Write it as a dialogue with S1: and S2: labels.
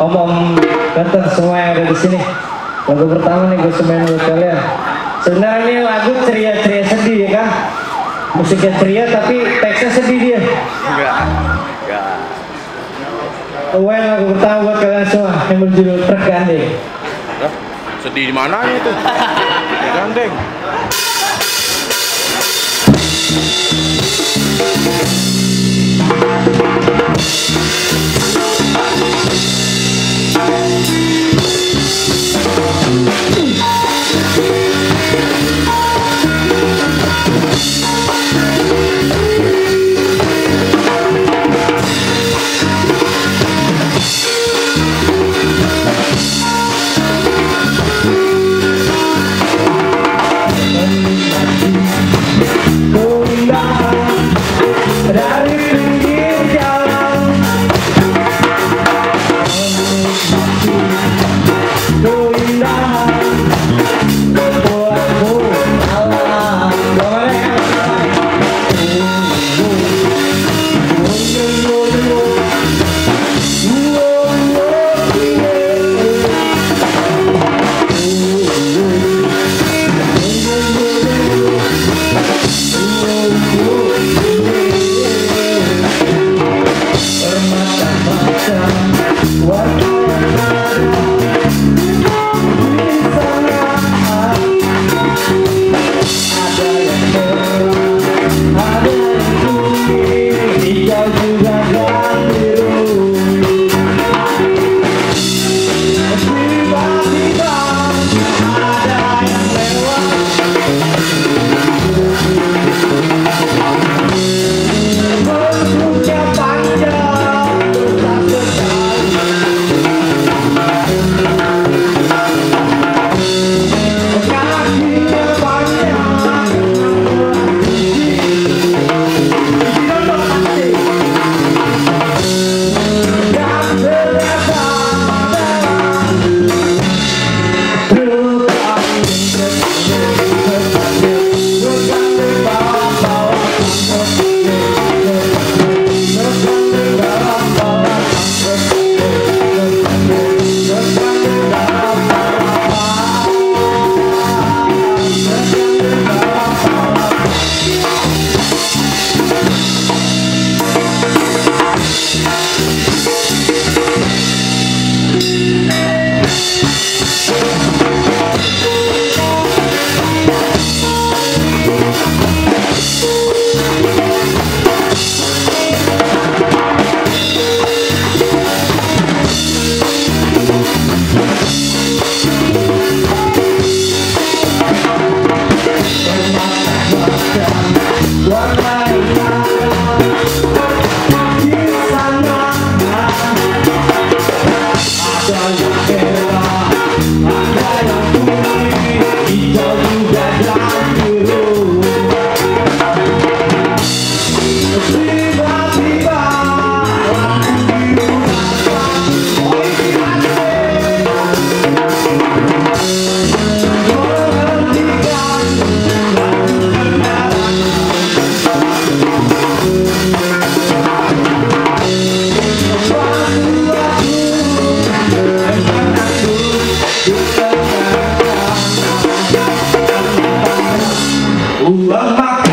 S1: om-om ganteng semua yang ada di sini. Lagu pertama nih gue semain buat kalian. Sebenarnya ini lagu ceria-ceria sedih ya kan? Musiknya ceria tapi teksnya sedih dia.
S2: Enggak. Enggak.
S1: Well, lagu pertama buat kalian semua yang berjudul Tergandeng.
S2: Sedih di mananya itu? Gandeng. Thank you. Música Lula.